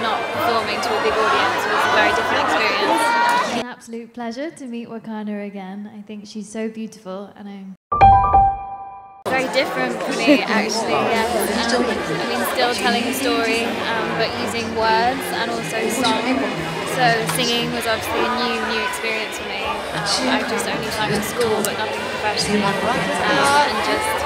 not performing to a big audience was a very different experience. It's an absolute pleasure to meet Wakana again. I think she's so beautiful, and I'm Very different for me, actually. Yes, um, I mean, still telling a story, um, but using words and also song. So singing was obviously a new, new experience for me. Um, I've just only sung at school, but nothing professionally, um, and just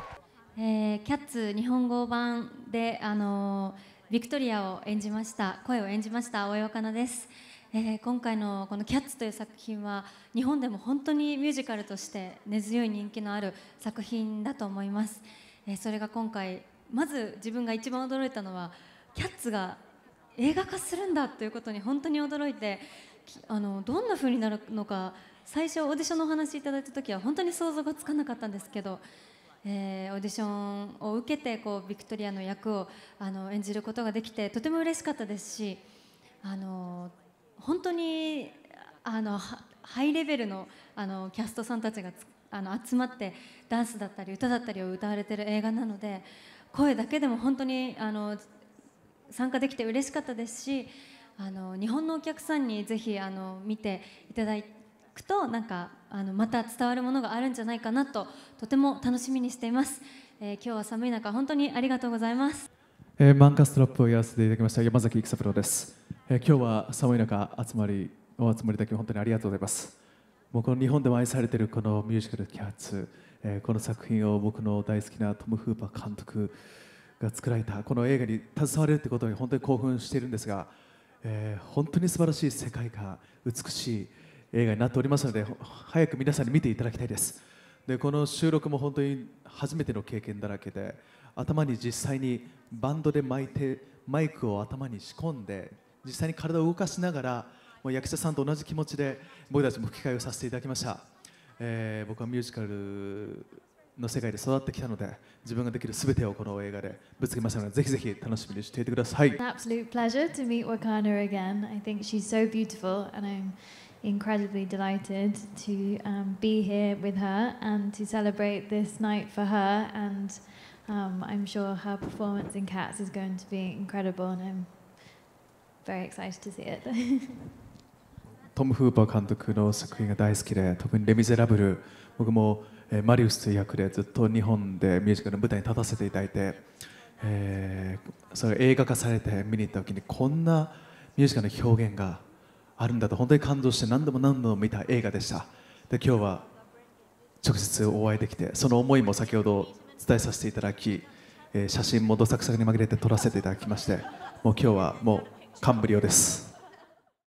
え。ーキャッツ日本語版で、あのービクトリアを演じました声を演じました青井若菜です、えー今回のこの「キャッツ」という作品は日本でも本当にミュージカルとして根強い人気のある作品だと思います、えーそれが今回まず自分が一番驚いたのはキャッツが映画化するんだということに本当に驚いてあのどんな風になるのか最初オーディションのお話いただいた時は本当に想像がつかなかったんですけどえーオーディションを受けてこうビクトリアの役をあの演じることができてとても嬉しかったですしあの本当にあのハイレベルのあのキャストさんたちがあの集まってダンスだったり歌だったりを歌われてる映画なので声だけでも本当にあの参加できて嬉しかったですしあの日本のお客さんにぜひあの見ていただいてくとなんかあのまた伝わるものがあるんじゃないかなととても楽しみにしています、えー今日は寒い中本当にありがとうございます。えーマンカストラップをやらせていただきました山崎育三郎です、えー今日は寒い中集まりお集まりだき本当にありがとうございます。もうこの日本でも愛されているこのミュージカル「キャッツ」えーこの作品を僕の大好きなトム・フーパー監督が作られたこの映画に携われるということに本当に興奮しているんですが、えー本当に素晴らしい世界観美しい映画になっておりますので早く皆さんに見ていただきたいです。でこの収録も本当に初めての経験だらけで頭に実際にバンドで巻いてマイクを頭に仕込んで実際に体を動かしながらもう役者さんと同じ気持ちで僕たちも吹き替えをさせていただきました、えー僕はミュージカルの世界で育ってきたので自分ができる全てをこの映画でぶつけましたのでぜひぜひ楽しみにしていてください。An absolute pleasure to meet Wakana again. I think she's so beautiful, and I'm incredibly delighted to um, be here with her and to celebrate this night for her. And um, I'm sure her performance in Cats is going to be incredible, and I'm very excited to see it. トム・フーパー監督の作品が大好きで特に「レ・ミゼラブル」僕も、えーマリウスという役でずっと日本でミュージカルの舞台に立たせていただいて、えーそれ映画化されて見に行った時にこんなミュージカルの表現があるんだと本当に感動して何度も何度も見た映画でした。で今日は直接お会いできてその思いも先ほど伝えさせていただき、えー写真もどさくさに紛れて撮らせていただきましてもう今日はもう感無量です。